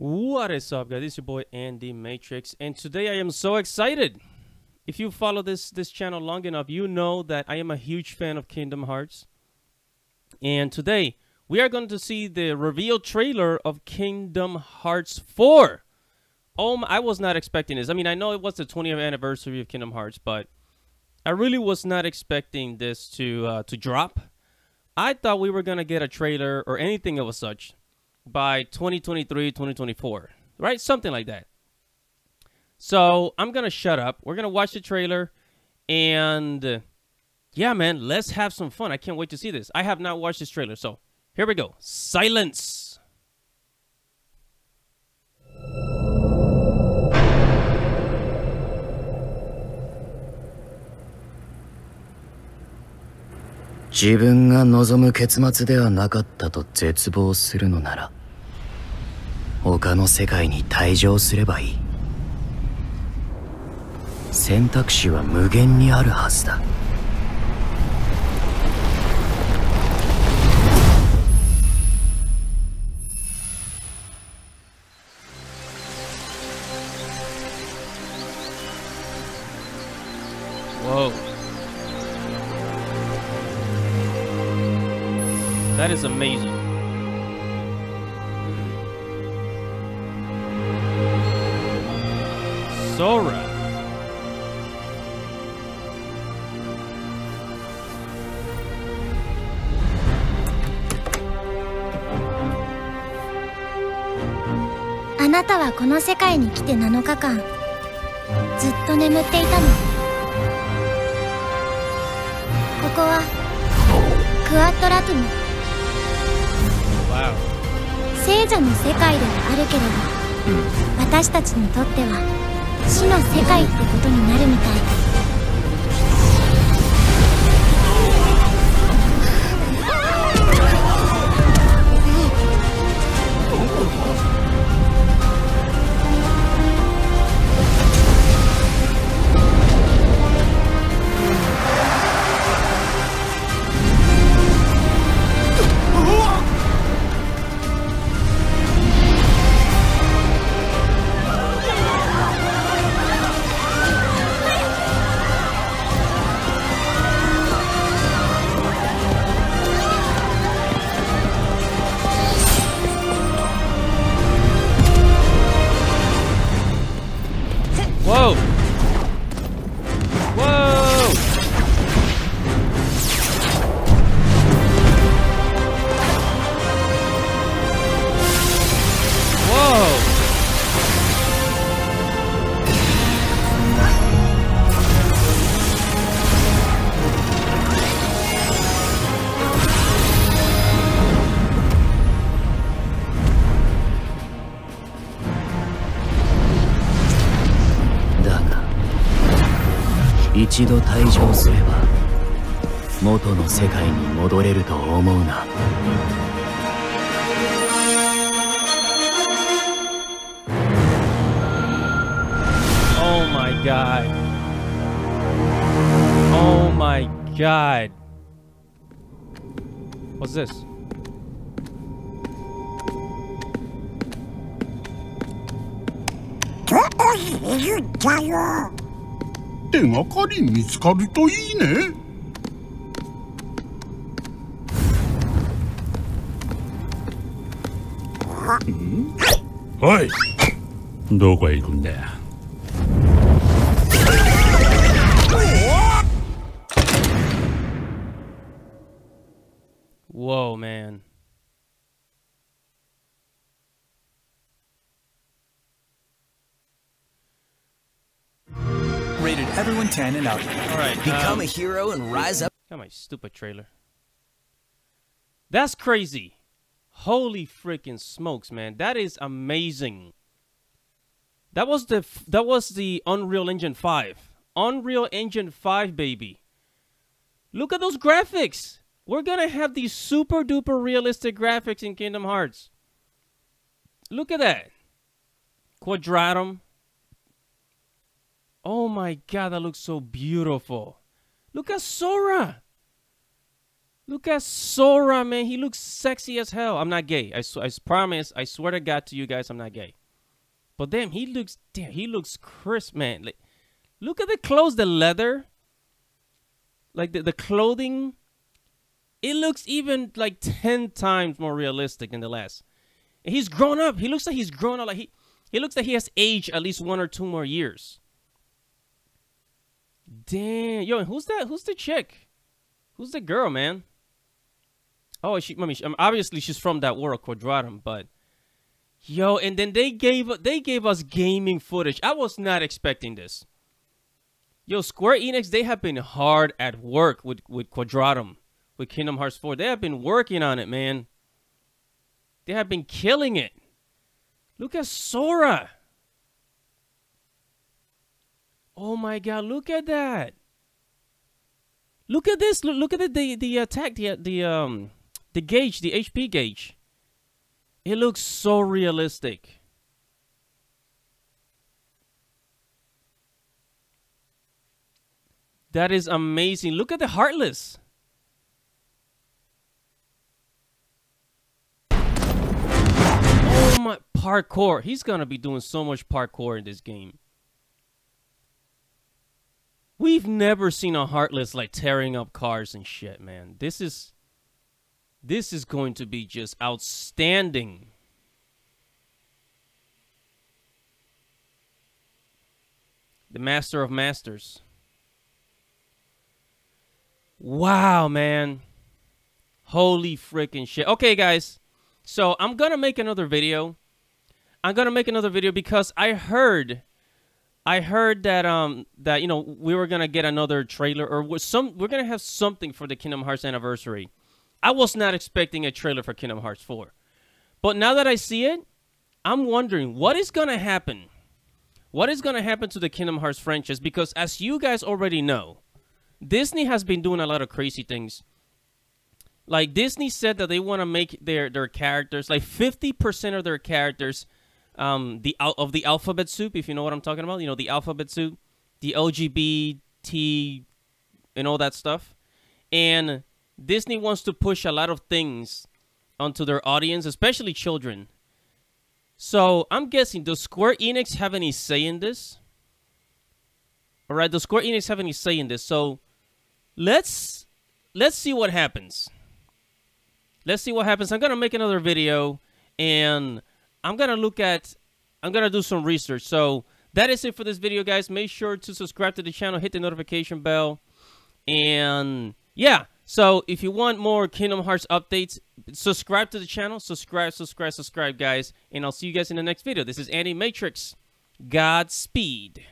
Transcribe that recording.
What is up, guys? This is your boy Andy Matrix, and today I am so excited. If you follow this this channel long enough, you know that I am a huge fan of Kingdom Hearts. And today we are going to see the reveal trailer of Kingdom Hearts 4. Oh, my, I was not expecting this. I mean, I know it was the 20th anniversary of Kingdom Hearts, but I really was not expecting this to uh, to drop. I thought we were gonna get a trailer or anything of a such by 2023, 2024, right? Something like that. So I'm gonna shut up. We're gonna watch the trailer, and uh, yeah, man, let's have some fun. I can't wait to see this. I have not watched this trailer, so here we go. Silence. 自分が望む結末ではなかったと絶望するのなら 他の世界に退場すればいい選択肢は無限にあるはずだ Whoa. That is amazing. Sora. "あなたはこの世界に来て7日間ずっと眠っていたのここはクワットラトゥム.聖者の世界ではあるけれど私たちにとっては死の世界ってことになるみたい。一度退場すれば元の世界に戻れると思うな Oh my god. Oh my god. What's this?「言ったよ手がかり見つかるといいね。おい。どこへ行くんだ？よ Whoa, man. Rated everyone 10 and out. All right. Become um, a hero and rise up. Got my stupid trailer. That's crazy. Holy freaking smokes, man. That is amazing. That was the that was the Unreal Engine 5. Unreal Engine 5, baby. Look at those graphics. We're going to have these super duper realistic graphics in Kingdom Hearts. Look at that. Quadratum. Oh my god, that looks so beautiful. Look at Sora. Look at Sora, man. He looks sexy as hell. I'm not gay. I, I promise. I swear to God to you guys, I'm not gay. But damn, he looks damn. He looks crisp, man. Like, look at the clothes, the leather, like the the clothing. It looks even like ten times more realistic than the last. And he's grown up. He looks like he's grown up. Like he he looks like he has aged at least one or two more years. Damn, yo, who's that? Who's the chick? Who's the girl, man? Oh, she. I mean, um, obviously she's from that world, Quadratum, but yo, and then they gave they gave us gaming footage. I was not expecting this. Yo, Square Enix, they have been hard at work with with Quadratum, with Kingdom Hearts 4. They have been working on it, man. They have been killing it. Look at Sora. Oh my god, look at that. Look at this. Look, look at the the, the attack the the um the gauge, the HP gauge. It looks so realistic. That is amazing. Look at the Heartless. Oh my parkour. He's going to be doing so much parkour in this game. We've never seen a Heartless like tearing up cars and shit, man. This is this is going to be just outstanding. The Master of Masters. Wow, man. Holy freaking shit. Okay, guys. So I'm going to make another video. I'm going to make another video because I heard I heard that um that you know we were going to get another trailer or some we're going to have something for the Kingdom Hearts anniversary. I was not expecting a trailer for Kingdom Hearts 4. But now that I see it, I'm wondering what is going to happen. What is going to happen to the Kingdom Hearts franchise because as you guys already know, Disney has been doing a lot of crazy things. Like Disney said that they want to make their their characters like 50% of their characters um the out of the alphabet soup if you know what I'm talking about, you know the alphabet soup, the LGBT and all that stuff. And Disney wants to push a lot of things onto their audience, especially children. So I'm guessing, does Square Enix have any say in this? All right, does Square Enix have any say in this? So let's let's see what happens. Let's see what happens. I'm gonna make another video, and I'm gonna look at. I'm gonna do some research. So that is it for this video, guys. Make sure to subscribe to the channel, hit the notification bell, and yeah. So if you want more Kingdom Hearts updates, subscribe to the channel. Subscribe, subscribe, subscribe, guys. And I'll see you guys in the next video. This is Andy Matrix. Godspeed.